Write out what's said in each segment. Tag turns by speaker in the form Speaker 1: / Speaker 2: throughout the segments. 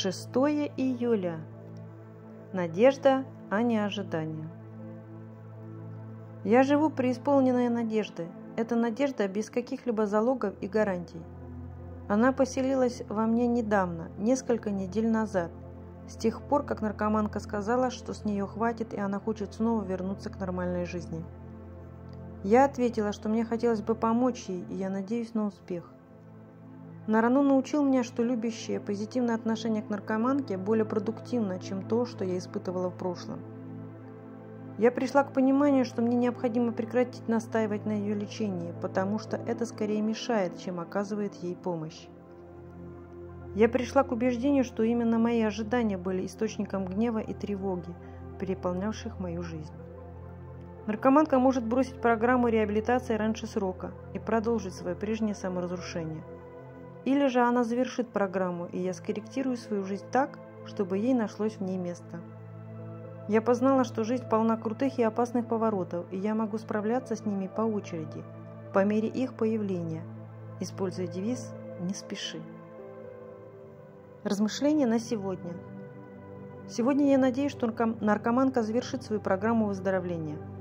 Speaker 1: 6 июля. Надежда, а не ожидание. Я живу преисполненной надежды. Это надежда без каких-либо залогов и гарантий. Она поселилась во мне недавно, несколько недель назад, с тех пор, как наркоманка сказала, что с нее хватит и она хочет снова вернуться к нормальной жизни. Я ответила, что мне хотелось бы помочь ей, и я надеюсь на успех. Нарану научил меня, что любящее, позитивное отношение к наркоманке более продуктивно, чем то, что я испытывала в прошлом. Я пришла к пониманию, что мне необходимо прекратить настаивать на ее лечении, потому что это скорее мешает, чем оказывает ей помощь. Я пришла к убеждению, что именно мои ожидания были источником гнева и тревоги, переполнявших мою жизнь. Наркоманка может бросить программу реабилитации раньше срока и продолжить свое прежнее саморазрушение – или же она завершит программу, и я скорректирую свою жизнь так, чтобы ей нашлось в ней место. Я познала, что жизнь полна крутых и опасных поворотов, и я могу справляться с ними по очереди, по мере их появления, используя девиз «Не спеши». Размышления на сегодня. Сегодня я надеюсь, что наркоманка завершит свою программу выздоровления –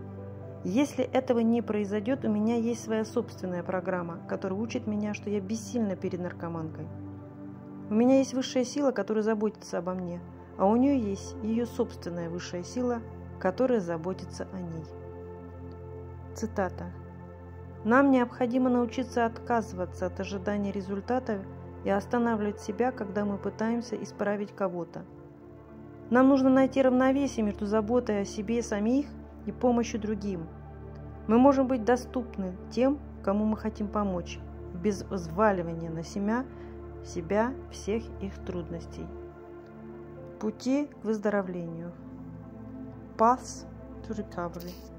Speaker 1: если этого не произойдет, у меня есть своя собственная программа, которая учит меня, что я бессильна перед наркоманкой. У меня есть высшая сила, которая заботится обо мне, а у нее есть ее собственная высшая сила, которая заботится о ней. Цитата. Нам необходимо научиться отказываться от ожидания результатов и останавливать себя, когда мы пытаемся исправить кого-то. Нам нужно найти равновесие между заботой о себе самих и помощью другим – мы можем быть доступны тем, кому мы хотим помочь, без взваливания на себя, себя всех их трудностей. Пути к выздоровлению. Paths to recovery.